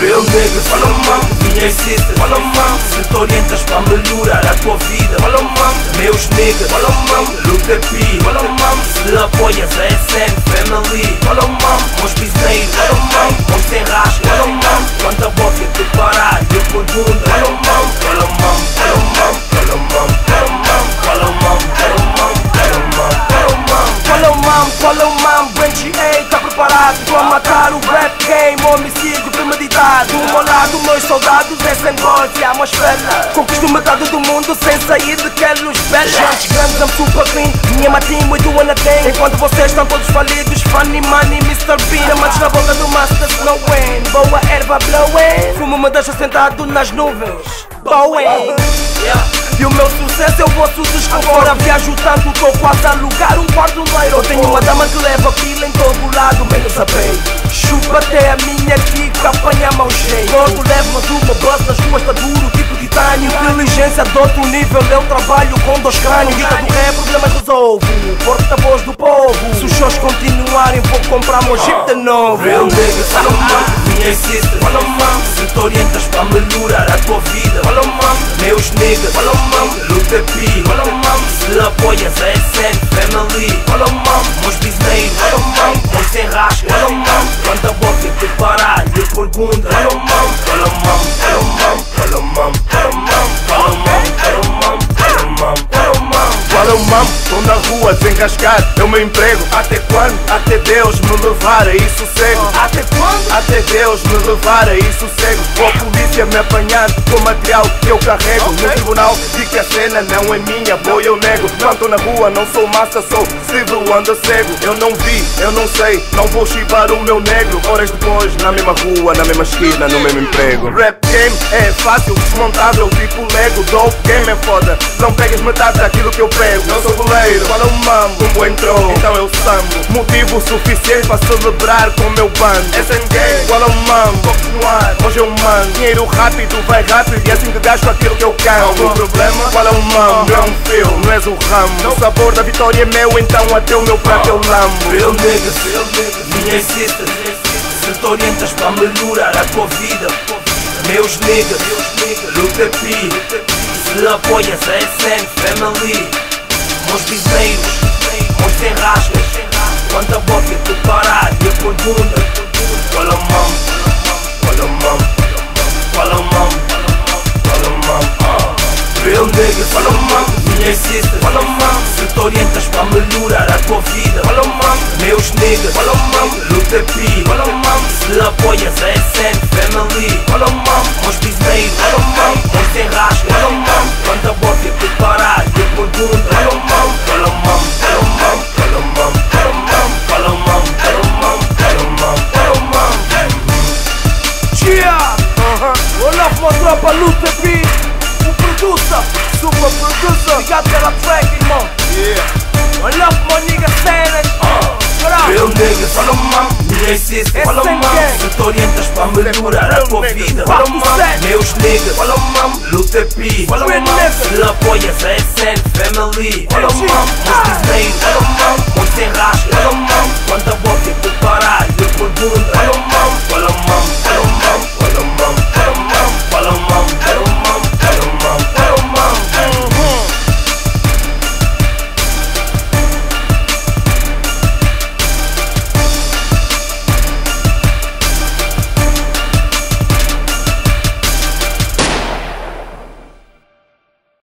Fala mam, minhas sisters Fala mam, se te orientas para melhorar a tua vida Fala mam, meus niggas Fala mam, luta pi Fala mam, se apoias a SN Family Fala mam, meus bisneiros Fala mam, meus sem rasca Fala mam, quanta boca te parar Eu pergunto Fala mam, fala mam, fala mam Fala mam, fala mam Fala mam, fala mam Fala mam, fala mam Follow mom, follow mom, Benji A Tá preparado para matar o rap game Homicídio premeditado Ao lado, meus soldados é sem golpe e uma espelha Conquisto metade do mundo sem sair de que luz bela. Gente grandes, I'm super clean Minha matinha muito wanna tem Enquanto vocês estão todos falidos Funny money, Mr. Bean. Diamantes na boca do Master Snowing Boa erva blowing. Fumo me deixa sentado nas nuvens. Boeing Yeah e o meu sucesso é o vosso desconforto Viajo tanto, tô quase a alugar um quarto no aeroporto Tenho uma dama que leva pila em todo lado, menos a pay Chupa até a minha kika, apanha mal cheio Gordo, levo mas uma buzz nas ruas, tá duro, tipo titânio. Inteligência de outro nível, eu trabalho com dois crânios. Guita do ré, problemas resolvo, porta-voz do povo. Se os shows continuarem, vou comprar meu jeep de novo. Real niggas, mam, minhas sisters Fala mam, se te orientas para melhorar a tua vida Meus niggas Fala mam, luta pi Fala mam, se apoias a SN Family Fala mam, meus bisneiros Fala mam, meus sem rasca Fala mam, quanta boca te parar Eu pergunto Fala mam, fala mam, fala mam Fala mam, fala mam Fala mam, fala mam Fala mam, fala mam Fala o mam, tô na rua desengasgar É o meu emprego, até quando? Até Deus me levar a isso cego. Até quando? Até Deus me levar a isso cego. Ou a polícia me apanhar com o material que eu carrego No tribunal. Diz que a cena não é minha, boy eu nego. Quando tô na rua não sou massa, sou civil, anda cego. Eu não vi, eu não sei, não vou chivar o meu negro. Horas depois, na mesma rua, na mesma esquina, no mesmo emprego. Rap game é fácil, desmontável, tipo Lego. Dope game é foda, não pegas metade daquilo que eu pego. Eu sou goleiro, fala o mambo, como entrou, então eu sambo Motivo suficiente para celebrar com o meu bando. SNG, fala o mambo, vou continuar, hoje eu mando Dinheiro rápido, vai rápido e assim que gasto aquilo que eu quero. Algum problema? Fala o mambo, não é um filme, não és o ramo. O sabor da vitória é meu, então até o meu prato eu lambo. Real niggas, real niggas, minhas sisters Se te orientas para melhorar a tua vida Meus niggas, luta pi Se apoias a SN Family Meus bisneiros, meus sem rascas Quanta boca te parar eu pergunto Fala mam, fala mam, fala mam, fala mam Real niggas, fala mam, minhas sisters Fala mam, se te orientas para melhorar a tua vida Fala mam, meus niggas Fala mam, luta pi Fala mam, Eu Luta Beat O producer, super producer. We got that track, irmão. Yeah. I love my niggas standing uh. Real olha o mamo, minhas cis, olha o Se tu orientas para melhorar a tua vida, olha mam. Meus niggas, olha mam. luta é pi, olha Se lhe apoias é a SN Family, olha mam. mamo Muitos desenhos, olha o mamo, muitos enrascos, olha Quanta boa